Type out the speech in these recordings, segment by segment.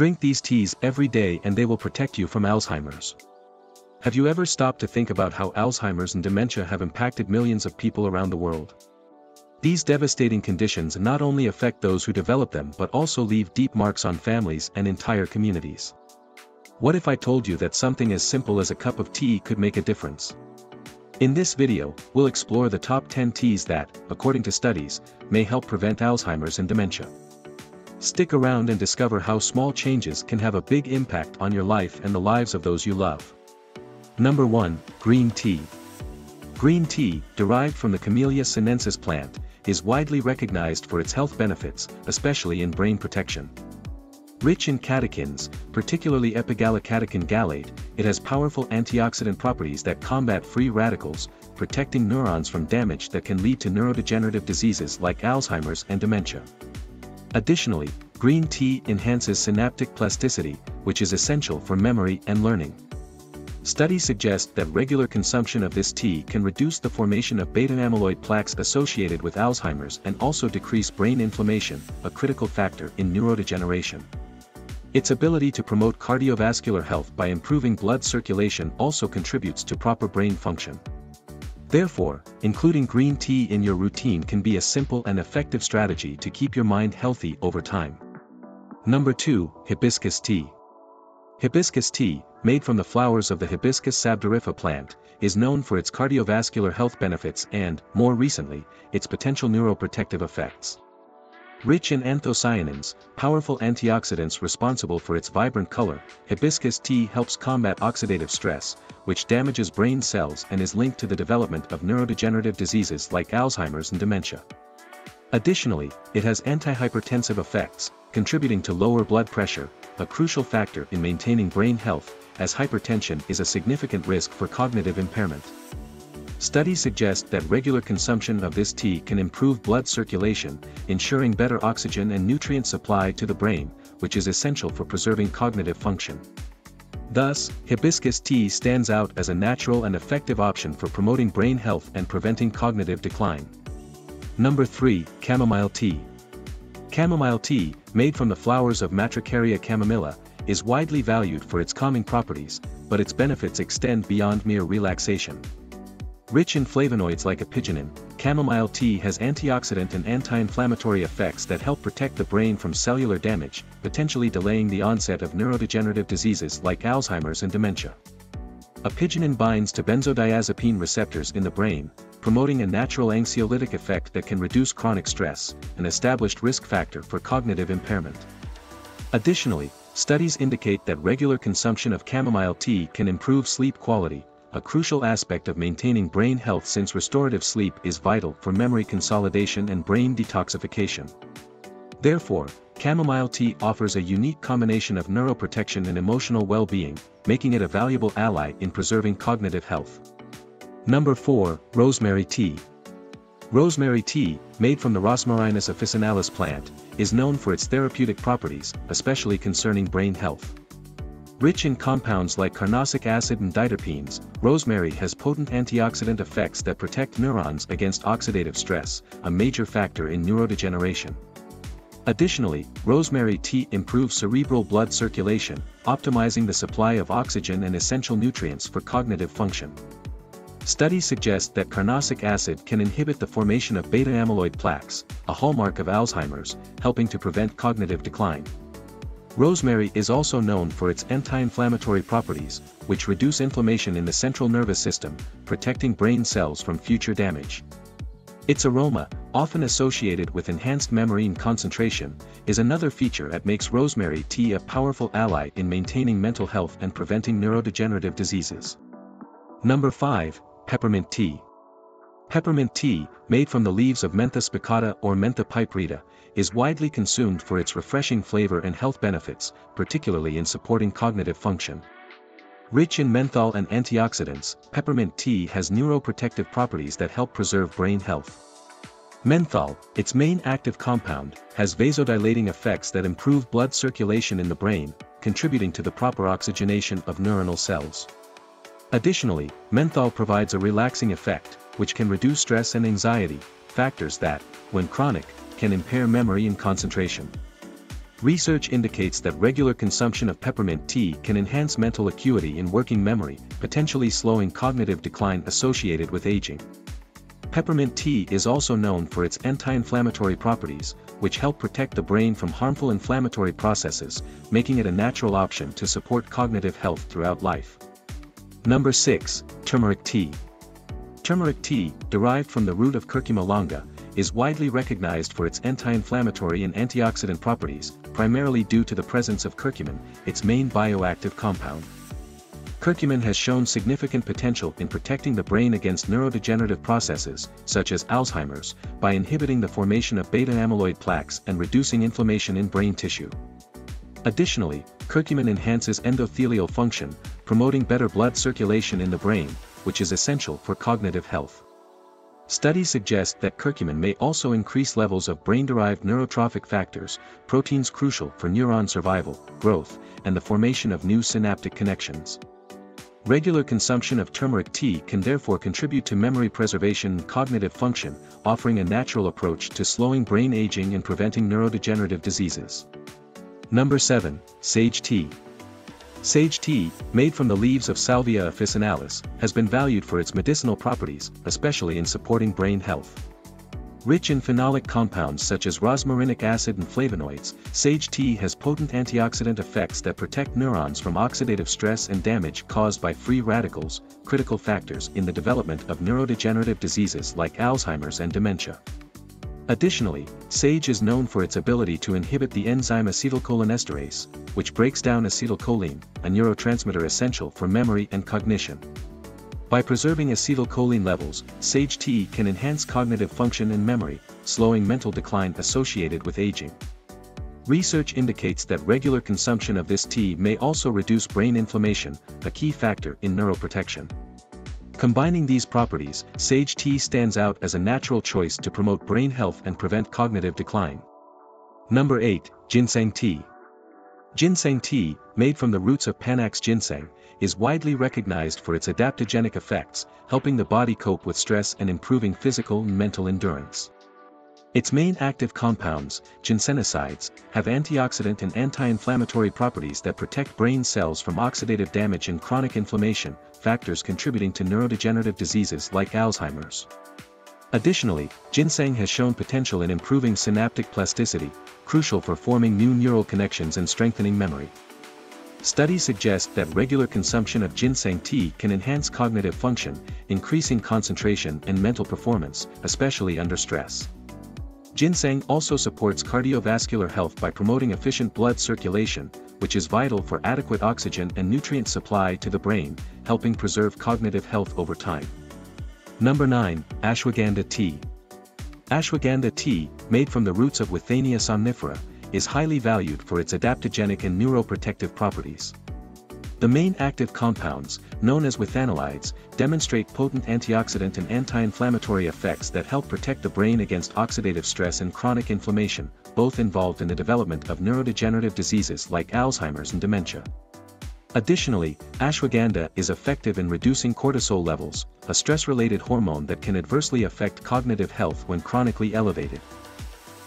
Drink these teas every day and they will protect you from Alzheimer's. Have you ever stopped to think about how Alzheimer's and dementia have impacted millions of people around the world? These devastating conditions not only affect those who develop them but also leave deep marks on families and entire communities. What if I told you that something as simple as a cup of tea could make a difference? In this video, we'll explore the top 10 teas that, according to studies, may help prevent Alzheimer's and dementia. Stick around and discover how small changes can have a big impact on your life and the lives of those you love. Number 1, Green Tea. Green tea, derived from the Camellia sinensis plant, is widely recognized for its health benefits, especially in brain protection. Rich in catechins, particularly epigallocatechin gallate, it has powerful antioxidant properties that combat free radicals, protecting neurons from damage that can lead to neurodegenerative diseases like Alzheimer's and dementia. Additionally, green tea enhances synaptic plasticity, which is essential for memory and learning. Studies suggest that regular consumption of this tea can reduce the formation of beta-amyloid plaques associated with Alzheimer's and also decrease brain inflammation, a critical factor in neurodegeneration. Its ability to promote cardiovascular health by improving blood circulation also contributes to proper brain function. Therefore, including green tea in your routine can be a simple and effective strategy to keep your mind healthy over time. Number 2, Hibiscus Tea. Hibiscus tea, made from the flowers of the Hibiscus sabdariffa plant, is known for its cardiovascular health benefits and, more recently, its potential neuroprotective effects. Rich in anthocyanins, powerful antioxidants responsible for its vibrant color, hibiscus tea helps combat oxidative stress, which damages brain cells and is linked to the development of neurodegenerative diseases like Alzheimer's and dementia. Additionally, it has antihypertensive effects, contributing to lower blood pressure, a crucial factor in maintaining brain health, as hypertension is a significant risk for cognitive impairment. Studies suggest that regular consumption of this tea can improve blood circulation, ensuring better oxygen and nutrient supply to the brain, which is essential for preserving cognitive function. Thus, hibiscus tea stands out as a natural and effective option for promoting brain health and preventing cognitive decline. Number 3, Chamomile Tea. Chamomile tea, made from the flowers of Matricaria chamomilla, is widely valued for its calming properties, but its benefits extend beyond mere relaxation. Rich in flavonoids like apigenin, chamomile tea has antioxidant and anti-inflammatory effects that help protect the brain from cellular damage, potentially delaying the onset of neurodegenerative diseases like Alzheimer's and dementia. Apigenin binds to benzodiazepine receptors in the brain, promoting a natural anxiolytic effect that can reduce chronic stress, an established risk factor for cognitive impairment. Additionally, studies indicate that regular consumption of chamomile tea can improve sleep quality, a crucial aspect of maintaining brain health since restorative sleep is vital for memory consolidation and brain detoxification. Therefore, chamomile tea offers a unique combination of neuroprotection and emotional well-being, making it a valuable ally in preserving cognitive health. Number 4, Rosemary Tea. Rosemary tea, made from the Rosmarinus officinalis plant, is known for its therapeutic properties, especially concerning brain health. Rich in compounds like carnosic acid and diterpenes, rosemary has potent antioxidant effects that protect neurons against oxidative stress, a major factor in neurodegeneration. Additionally, rosemary tea improves cerebral blood circulation, optimizing the supply of oxygen and essential nutrients for cognitive function. Studies suggest that carnosic acid can inhibit the formation of beta-amyloid plaques, a hallmark of Alzheimer's, helping to prevent cognitive decline. Rosemary is also known for its anti-inflammatory properties, which reduce inflammation in the central nervous system, protecting brain cells from future damage. Its aroma, often associated with enhanced memory and concentration, is another feature that makes rosemary tea a powerful ally in maintaining mental health and preventing neurodegenerative diseases. Number 5, Peppermint Tea. Peppermint tea, made from the leaves of Mentha spicata or Mentha piperita, is widely consumed for its refreshing flavor and health benefits, particularly in supporting cognitive function. Rich in menthol and antioxidants, peppermint tea has neuroprotective properties that help preserve brain health. Menthol, its main active compound, has vasodilating effects that improve blood circulation in the brain, contributing to the proper oxygenation of neuronal cells. Additionally, menthol provides a relaxing effect, which can reduce stress and anxiety, factors that, when chronic, can impair memory and concentration. Research indicates that regular consumption of peppermint tea can enhance mental acuity and working memory, potentially slowing cognitive decline associated with aging. Peppermint tea is also known for its anti-inflammatory properties, which help protect the brain from harmful inflammatory processes, making it a natural option to support cognitive health throughout life. Number 6. Turmeric Tea. Turmeric tea, derived from the root of curcuma longa, is widely recognized for its anti-inflammatory and antioxidant properties, primarily due to the presence of curcumin, its main bioactive compound. Curcumin has shown significant potential in protecting the brain against neurodegenerative processes, such as Alzheimer's, by inhibiting the formation of beta-amyloid plaques and reducing inflammation in brain tissue. Additionally, curcumin enhances endothelial function, promoting better blood circulation in the brain, which is essential for cognitive health. Studies suggest that curcumin may also increase levels of brain-derived neurotrophic factors, proteins crucial for neuron survival, growth, and the formation of new synaptic connections. Regular consumption of turmeric tea can therefore contribute to memory preservation and cognitive function, offering a natural approach to slowing brain aging and preventing neurodegenerative diseases. Number 7. Sage Tea. Sage tea, made from the leaves of Salvia officinalis, has been valued for its medicinal properties, especially in supporting brain health. Rich in phenolic compounds such as rosmarinic acid and flavonoids, sage tea has potent antioxidant effects that protect neurons from oxidative stress and damage caused by free radicals, critical factors in the development of neurodegenerative diseases like Alzheimer's and dementia. Additionally, sage is known for its ability to inhibit the enzyme acetylcholinesterase, which breaks down acetylcholine, a neurotransmitter essential for memory and cognition. By preserving acetylcholine levels, sage tea can enhance cognitive function and memory, slowing mental decline associated with aging. Research indicates that regular consumption of this tea may also reduce brain inflammation, a key factor in neuroprotection. Combining these properties, sage tea stands out as a natural choice to promote brain health and prevent cognitive decline. Number 8, Ginseng Tea. Ginseng tea, made from the roots of Panax ginseng, is widely recognized for its adaptogenic effects, helping the body cope with stress and improving physical and mental endurance. Its main active compounds, ginsenosides, have antioxidant and anti-inflammatory properties that protect brain cells from oxidative damage and chronic inflammation, factors contributing to neurodegenerative diseases like Alzheimer's. Additionally, ginseng has shown potential in improving synaptic plasticity, crucial for forming new neural connections and strengthening memory. Studies suggest that regular consumption of ginseng tea can enhance cognitive function, increasing concentration and mental performance, especially under stress. Ginseng also supports cardiovascular health by promoting efficient blood circulation, which is vital for adequate oxygen and nutrient supply to the brain, helping preserve cognitive health over time. Number 9, Ashwagandha Tea. Ashwagandha tea, made from the roots of Withania somnifera, is highly valued for its adaptogenic and neuroprotective properties. The main active compounds, known as withanolides, demonstrate potent antioxidant and anti-inflammatory effects that help protect the brain against oxidative stress and chronic inflammation, both involved in the development of neurodegenerative diseases like Alzheimer's and dementia. Additionally, ashwagandha is effective in reducing cortisol levels, a stress-related hormone that can adversely affect cognitive health when chronically elevated.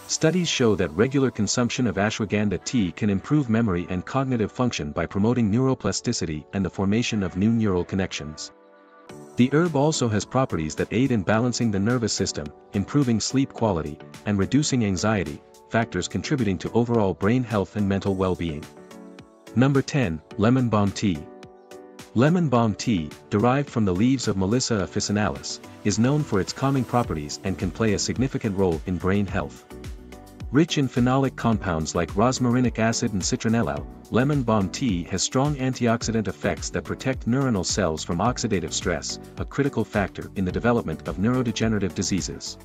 Studies show that regular consumption of ashwagandha tea can improve memory and cognitive function by promoting neuroplasticity and the formation of new neural connections. The herb also has properties that aid in balancing the nervous system, improving sleep quality, and reducing anxiety, factors contributing to overall brain health and mental well-being. Number 10, Lemon Balm Tea. Lemon balm tea, derived from the leaves of Melissa officinalis, is known for its calming properties and can play a significant role in brain health. Rich in phenolic compounds like rosmarinic acid and citronellal, lemon balm tea has strong antioxidant effects that protect neuronal cells from oxidative stress, a critical factor in the development of neurodegenerative diseases.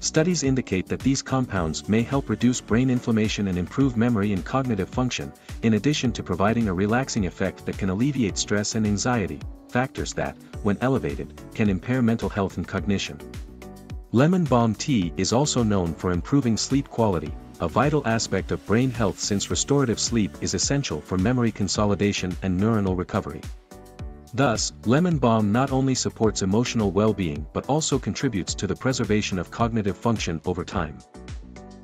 Studies indicate that these compounds may help reduce brain inflammation and improve memory and cognitive function, in addition to providing a relaxing effect that can alleviate stress and anxiety, factors that, when elevated, can impair mental health and cognition. Lemon balm tea is also known for improving sleep quality, a vital aspect of brain health since restorative sleep is essential for memory consolidation and neuronal recovery. Thus, lemon balm not only supports emotional well-being but also contributes to the preservation of cognitive function over time.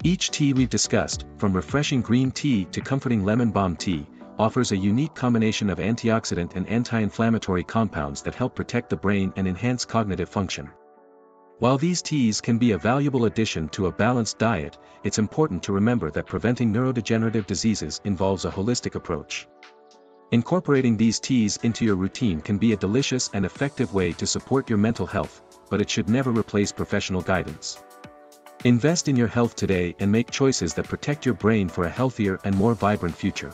Each tea we've discussed, from refreshing green tea to comforting lemon balm tea, offers a unique combination of antioxidant and anti-inflammatory compounds that help protect the brain and enhance cognitive function. While these teas can be a valuable addition to a balanced diet, it's important to remember that preventing neurodegenerative diseases involves a holistic approach. Incorporating these teas into your routine can be a delicious and effective way to support your mental health, but it should never replace professional guidance. Invest in your health today and make choices that protect your brain for a healthier and more vibrant future.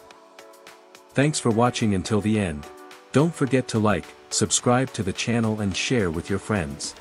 Thanks for watching until the end. Don't forget to like, subscribe to the channel and share with your friends.